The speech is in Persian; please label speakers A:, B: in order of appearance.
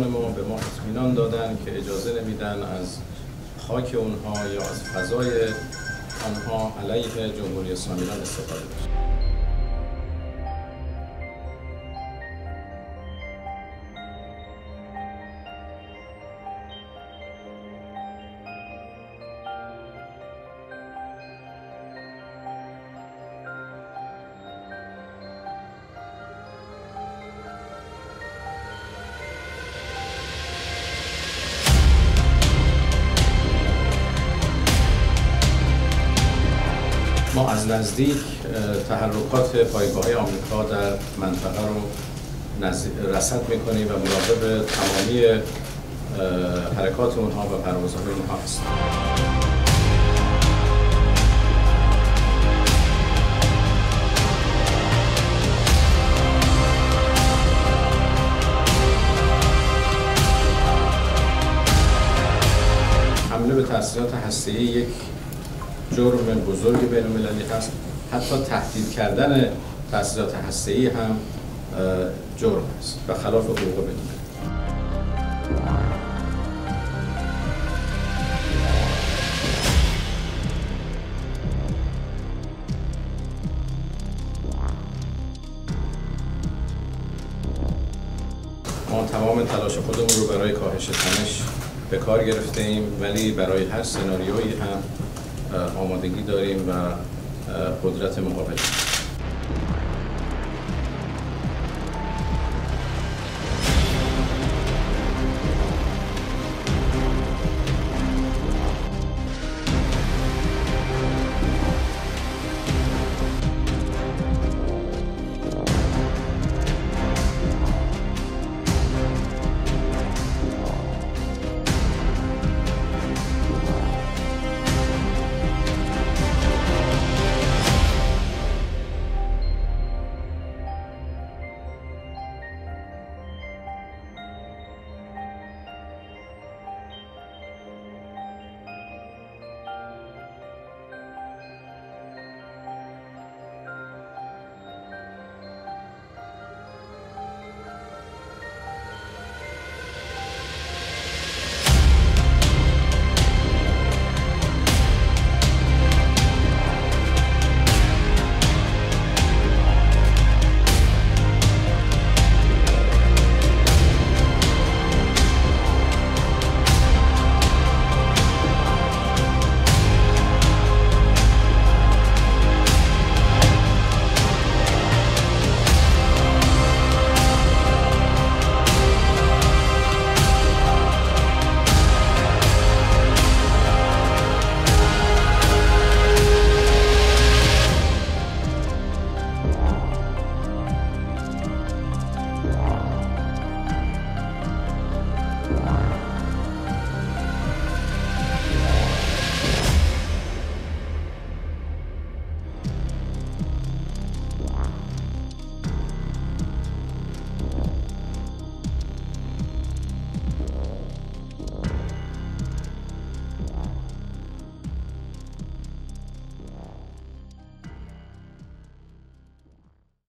A: همسایگان ما به ما اطمینان دادن که اجازه نمیدن از خاک اونها یا از فضای آنها علیه جمهوری اسلامی استفاده بشه. از نزدیک تحرکات پایگاه آمریکا در منطقه رو رصد می‌کنیم و مراقب تمامی حرکات اونها و پروازهای اونها هستیم. حمله به تأسیسات هسته‌ای یک جرم بزرگ بین المللی هست. حتی تهدید کردن تأسیسات هسته‌ای هم جرم است و خلاف حقوق بین ما تمام تلاش خودمون رو برای کاهش تنش به کار گرفته ایم ولی برای هر سناریویی هم آمادگی داریم و قدرت مقابله